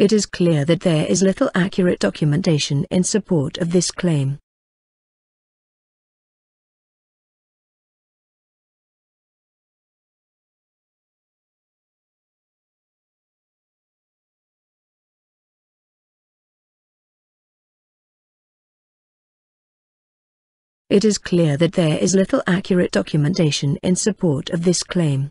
It is clear that there is little accurate documentation in support of this claim. It is clear that there is little accurate documentation in support of this claim.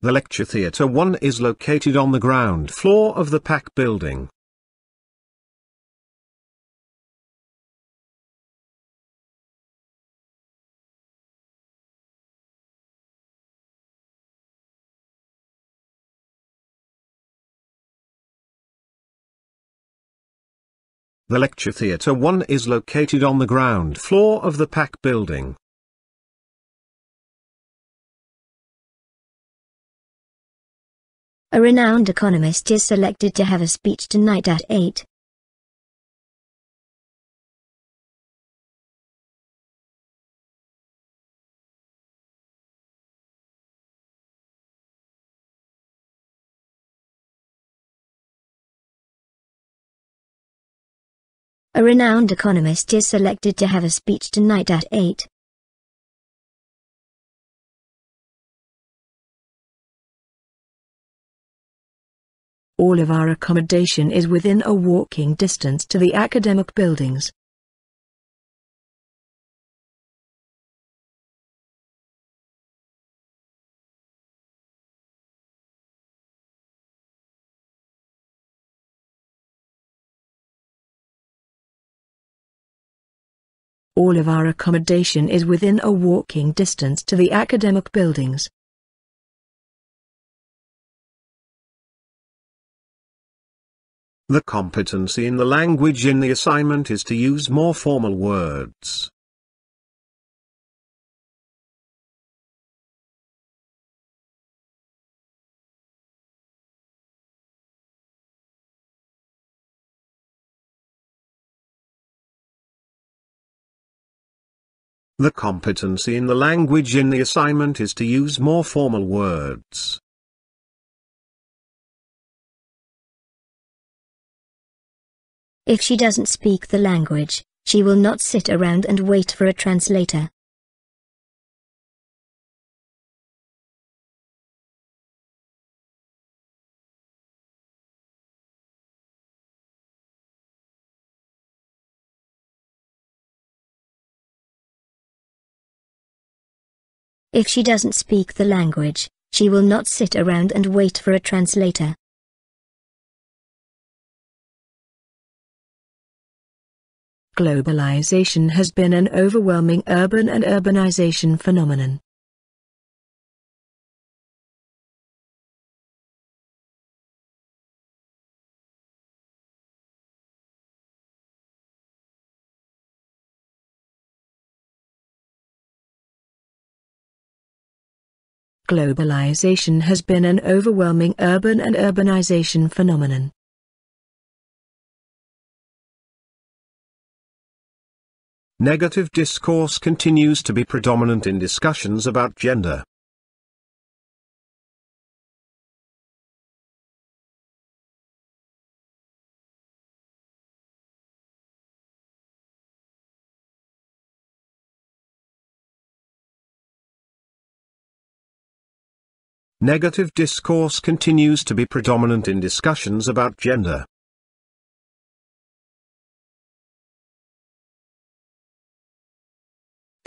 The Lecture Theatre 1 is located on the ground floor of the PAC building. The Lecture Theatre 1 is located on the ground floor of the PAC building. A renowned economist is selected to have a speech tonight at 8. A renowned economist is selected to have a speech tonight at 8. All of our accommodation is within a walking distance to the academic buildings. All of our accommodation is within a walking distance to the academic buildings. The competency in the language in the assignment is to use more formal words. The competency in the language in the assignment is to use more formal words. If she doesn't speak the language, she will not sit around and wait for a translator. If she doesn't speak the language, she will not sit around and wait for a translator. Globalization has been an overwhelming urban and urbanization phenomenon. Globalization has been an overwhelming urban and urbanization phenomenon. Negative discourse continues to be predominant in discussions about gender. Negative discourse continues to be predominant in discussions about gender.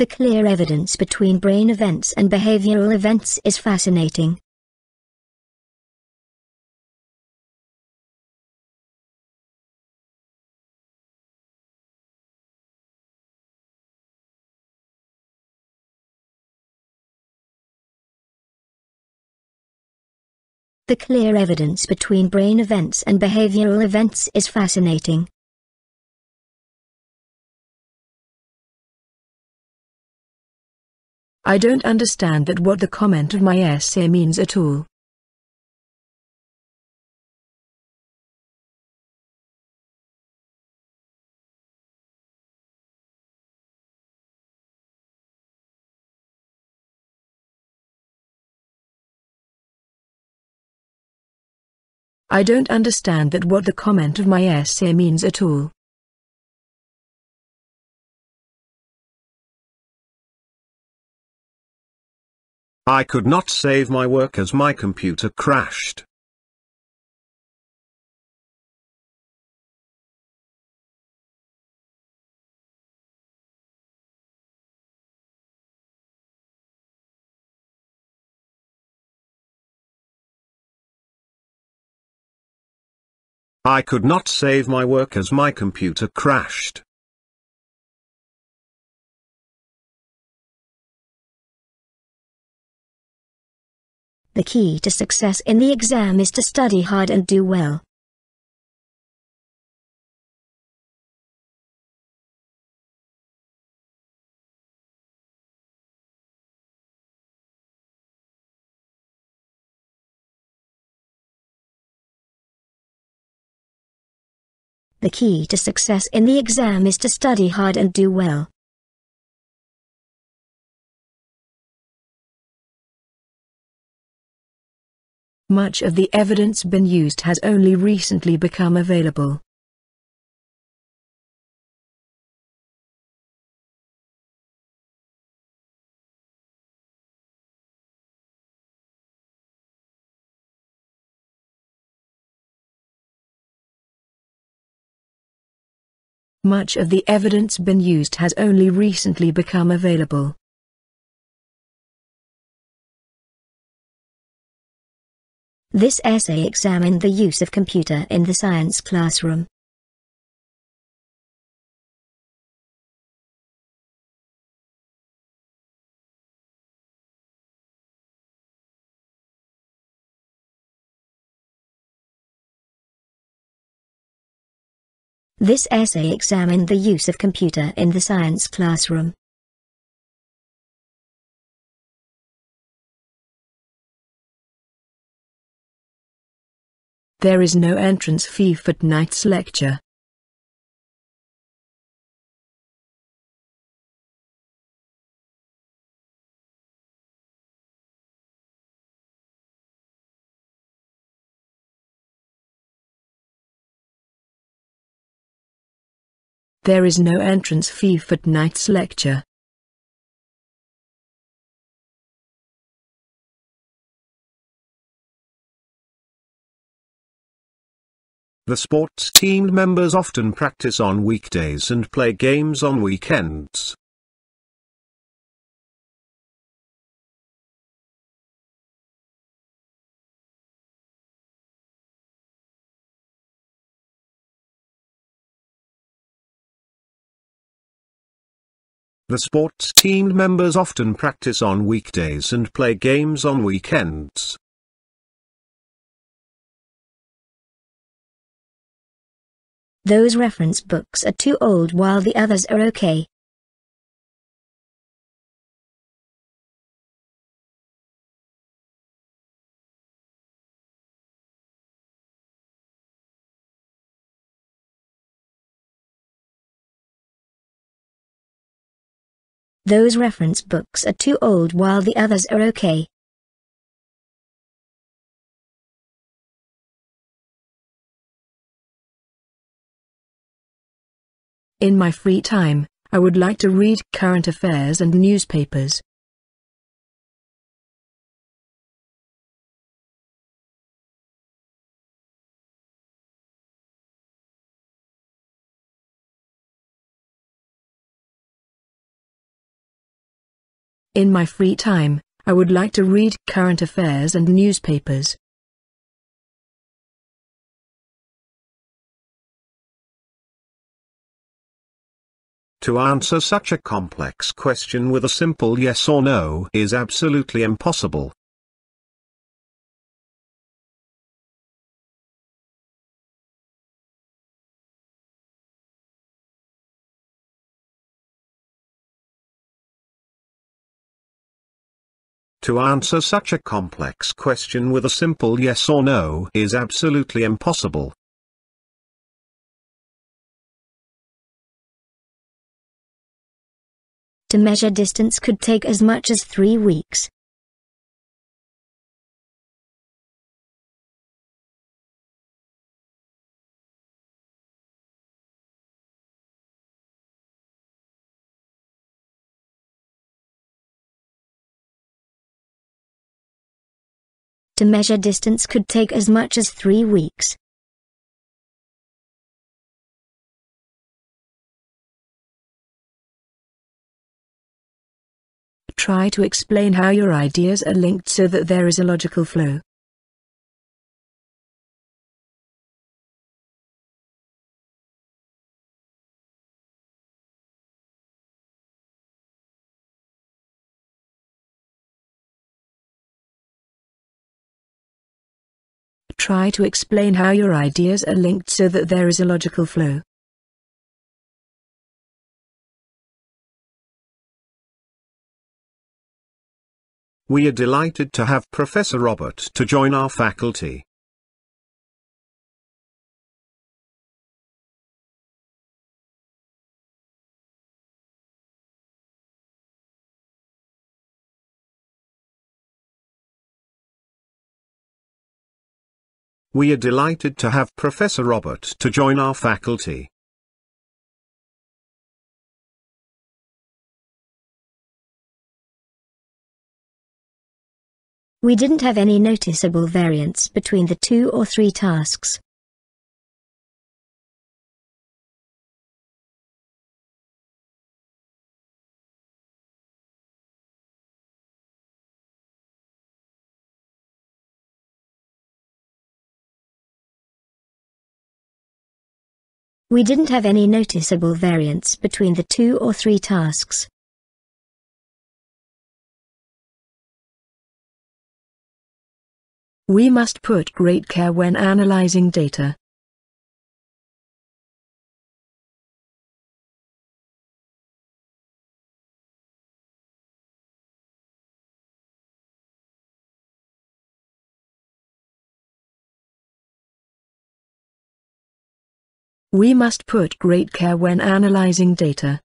The clear evidence between brain events and behavioral events is fascinating. The clear evidence between brain events and behavioral events is fascinating. I don't understand that what the comment of my essay means at all. I don't understand that what the comment of my essay means at all. I could not save my work as my computer crashed. I could not save my work as my computer crashed. The key to success in the exam is to study hard and do well. The key to success in the exam is to study hard and do well. Much of the evidence been used has only recently become available. Much of the evidence been used has only recently become available. This essay examined the use of computer in the science classroom. This essay examined the use of computer in the science classroom. There is no entrance fee for tonight's lecture. There is no entrance fee for tonight's lecture. The sports team members often practice on weekdays and play games on weekends. The sports team members often practice on weekdays and play games on weekends. Those reference books are too old while the others are okay. Those reference books are too old while the others are okay. In my free time, I would like to read current affairs and newspapers. In my free time, I would like to read current affairs and newspapers. To answer such a complex question with a simple yes or no is absolutely impossible. To answer such a complex question with a simple yes or no is absolutely impossible. to measure distance could take as much as three weeks. To measure distance could take as much as three weeks. Try to explain how your ideas are linked so that there is a logical flow. Try to explain how your ideas are linked so that there is a logical flow. We are delighted to have Professor Robert to join our faculty. We are delighted to have Professor Robert to join our faculty. We didn't have any noticeable variance between the two or three tasks. We didn't have any noticeable variance between the two or three tasks. We must put great care when analyzing data. We must put great care when analyzing data.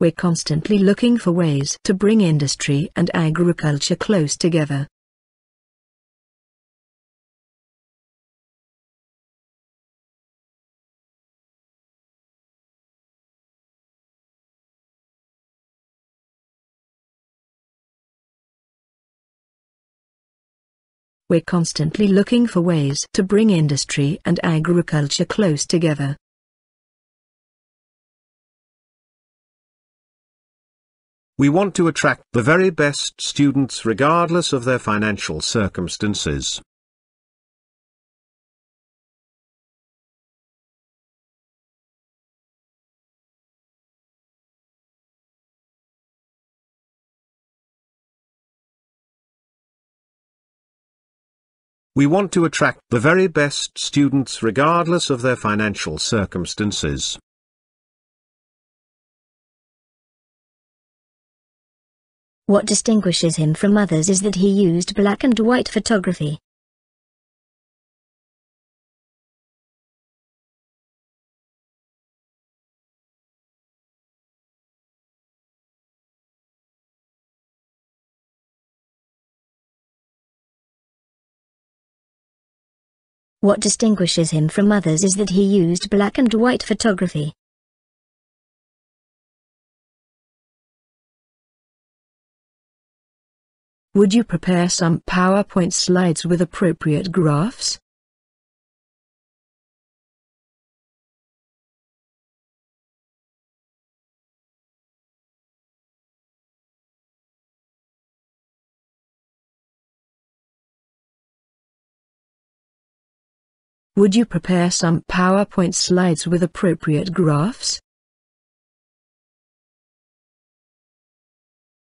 We're constantly looking for ways to bring industry and agriculture close together. We're constantly looking for ways to bring industry and agriculture close together. We want to attract the very best students regardless of their financial circumstances. We want to attract the very best students regardless of their financial circumstances. What distinguishes him from others is that he used black and white photography. What distinguishes him from others is that he used black and white photography. Would you prepare some PowerPoint slides with appropriate graphs? Would you prepare some PowerPoint slides with appropriate graphs?